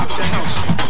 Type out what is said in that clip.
rock the house.